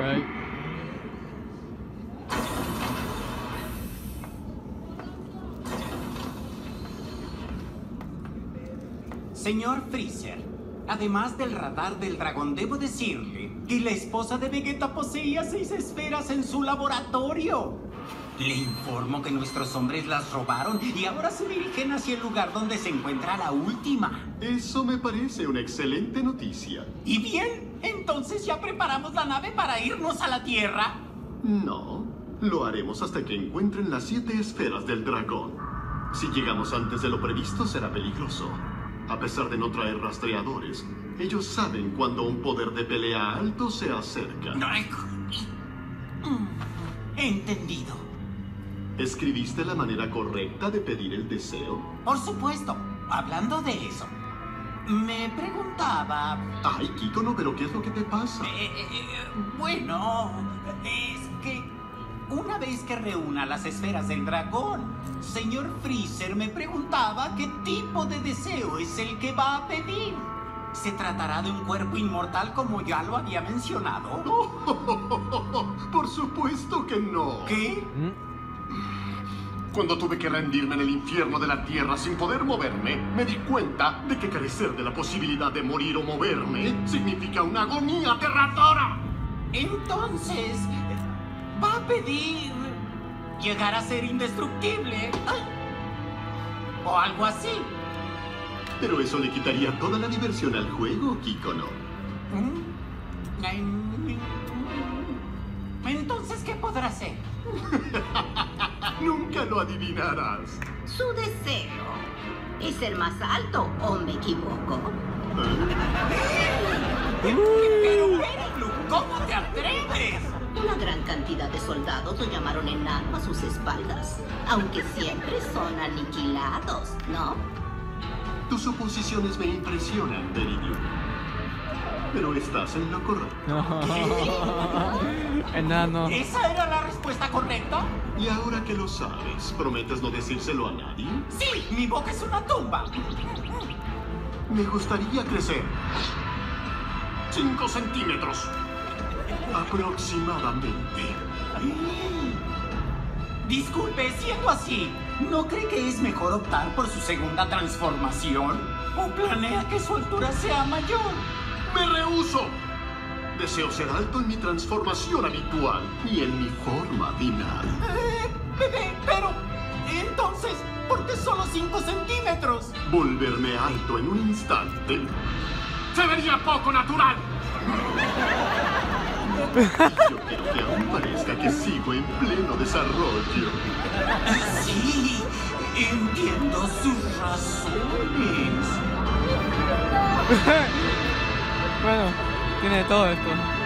Right. Señor Freezer, además del radar del dragón, debo decirle que la esposa de Vegeta poseía seis esferas en su laboratorio. Le informo que nuestros hombres las robaron y ahora se dirigen hacia el lugar donde se encuentra la última. Eso me parece una excelente noticia. ¿Y bien? Entonces ya preparamos la nave para irnos a la Tierra. No, lo haremos hasta que encuentren las siete esferas del dragón. Si llegamos antes de lo previsto será peligroso. A pesar de no traer rastreadores, ellos saben cuando un poder de pelea alto se acerca. Entendido. ¿Escribiste la manera correcta de pedir el deseo? Por supuesto. Hablando de eso, me preguntaba... Ay, Kiko, no, pero ¿qué es lo que te pasa? eh, eh, bueno, es que una vez que reúna las esferas del dragón, señor Freezer me preguntaba qué tipo de deseo es el que va a pedir. ¿Se tratará de un cuerpo inmortal como ya lo había mencionado? Por supuesto que no. ¿Qué? Cuando tuve que rendirme en el infierno de la tierra sin poder moverme, me di cuenta de que carecer de la posibilidad de morir o moverme significa una agonía aterradora. Entonces, va a pedir llegar a ser indestructible. Ay. O algo así. Pero eso le quitaría toda la diversión al juego, Kiko, ¿no? ¿Mm? Ay, mm, Entonces, ¿qué podrá hacer? Nunca lo adivinarás. Su deseo es ser más alto, ¿o me equivoco? Pero, Perilu, ¿cómo te atreves? Una gran cantidad de soldados lo llamaron enano a sus espaldas, aunque siempre son aniquilados, ¿no? Tus suposiciones me impresionan, Deridio. Pero estás en lo correcto. Enano. ¿Esa era la respuesta correcta? Y ahora que lo sabes, ¿prometes no decírselo a nadie? Sí, mi boca es una tumba. Me gustaría crecer. Cinco centímetros. Aproximadamente. Disculpe, siendo así, ¿no cree que es mejor optar por su segunda transformación? ¿O planea que su altura sea mayor? ¡Me rehuso! Deseo ser alto en mi transformación habitual y en mi forma binaria. Eh, bebé, pero... Entonces, ¿por qué solo 5 centímetros? Volverme alto en un instante. ¡Se vería poco natural! Yo quiero que aún parezca que sigo en pleno desarrollo. Sí, entiendo sus razones. Bueno, tiene todo esto.